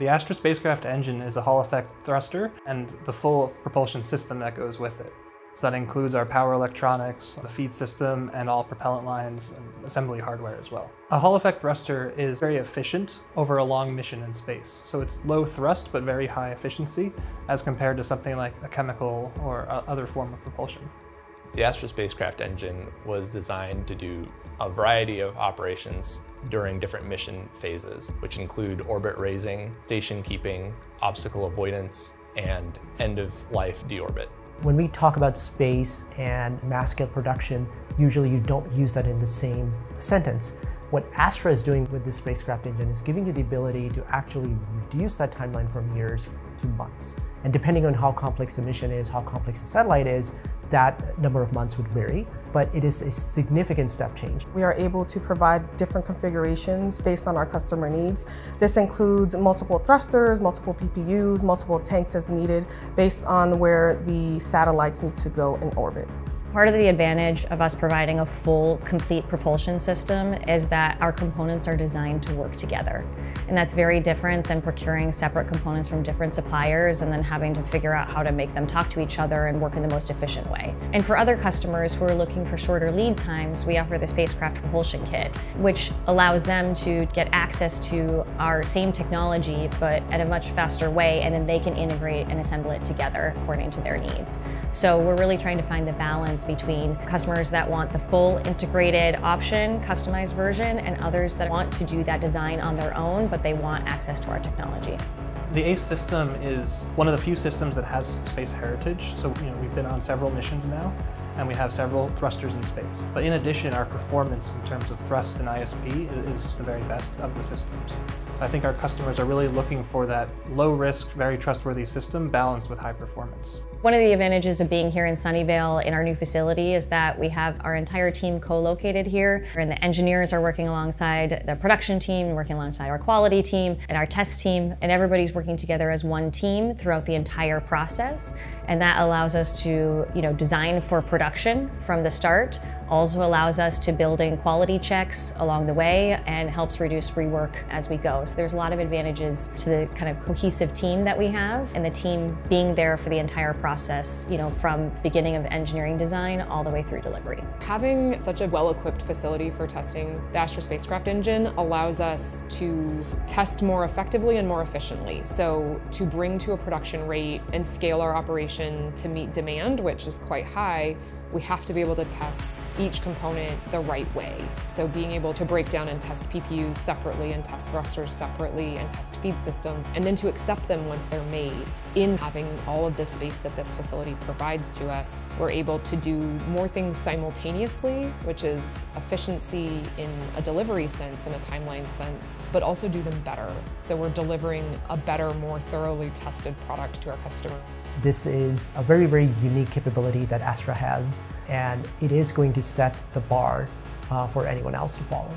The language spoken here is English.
The Astra spacecraft engine is a Hall effect thruster and the full propulsion system that goes with it. So that includes our power electronics, the feed system, and all propellant lines and assembly hardware as well. A Hall effect thruster is very efficient over a long mission in space. So it's low thrust but very high efficiency as compared to something like a chemical or other form of propulsion. The Astra spacecraft engine was designed to do a variety of operations during different mission phases, which include orbit raising, station keeping, obstacle avoidance, and end-of-life deorbit. When we talk about space and mass scale production, usually you don't use that in the same sentence. What Astra is doing with this spacecraft engine is giving you the ability to actually reduce that timeline from years to months. And depending on how complex the mission is, how complex the satellite is, that number of months would vary, but it is a significant step change. We are able to provide different configurations based on our customer needs. This includes multiple thrusters, multiple PPUs, multiple tanks as needed based on where the satellites need to go in orbit. Part of the advantage of us providing a full, complete propulsion system is that our components are designed to work together. And that's very different than procuring separate components from different suppliers and then having to figure out how to make them talk to each other and work in the most efficient way. And for other customers who are looking for shorter lead times, we offer the Spacecraft Propulsion Kit, which allows them to get access to our same technology, but at a much faster way, and then they can integrate and assemble it together according to their needs. So we're really trying to find the balance between customers that want the full integrated option, customized version, and others that want to do that design on their own, but they want access to our technology. The ACE system is one of the few systems that has space heritage. So, you know, we've been on several missions now, and we have several thrusters in space. But in addition, our performance in terms of thrust and ISP is the very best of the systems. I think our customers are really looking for that low risk, very trustworthy system balanced with high performance. One of the advantages of being here in Sunnyvale in our new facility is that we have our entire team co-located here and the engineers are working alongside the production team, working alongside our quality team and our test team and everybody's working together as one team throughout the entire process and that allows us to you know, design for production from the start, also allows us to build in quality checks along the way and helps reduce rework as we go. So there's a lot of advantages to the kind of cohesive team that we have and the team being there for the entire process process, you know, from beginning of engineering design all the way through delivery. Having such a well-equipped facility for testing the Astra spacecraft engine allows us to test more effectively and more efficiently. So to bring to a production rate and scale our operation to meet demand, which is quite high, we have to be able to test each component the right way. So being able to break down and test PPUs separately and test thrusters separately and test feed systems, and then to accept them once they're made. In having all of the space that this facility provides to us, we're able to do more things simultaneously, which is efficiency in a delivery sense and a timeline sense, but also do them better. So we're delivering a better, more thoroughly tested product to our customer. This is a very, very unique capability that Astra has, and it is going to set the bar uh, for anyone else to follow.